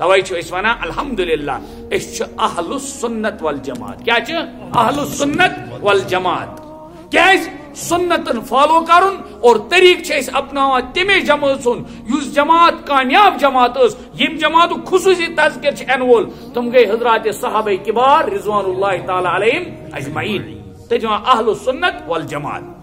توے چھ اس ونا الحمدللہ۔ اس چھ اہل السنت والجماعت۔ کیا چھ اہل السنت والجماعت کیاز سنتن فالو کرن اور طریق چھ اس اپناوان تمے جماعت سن۔ یس جماعت کامیاب جماعت اس۔ یم جماعت خصوصی تذکر چھ انول تم گئی حضرات صحابہ کبار رضوان اللہ تعالی علیہم اجمعین۔ تجمع اہل السنت والجماعت۔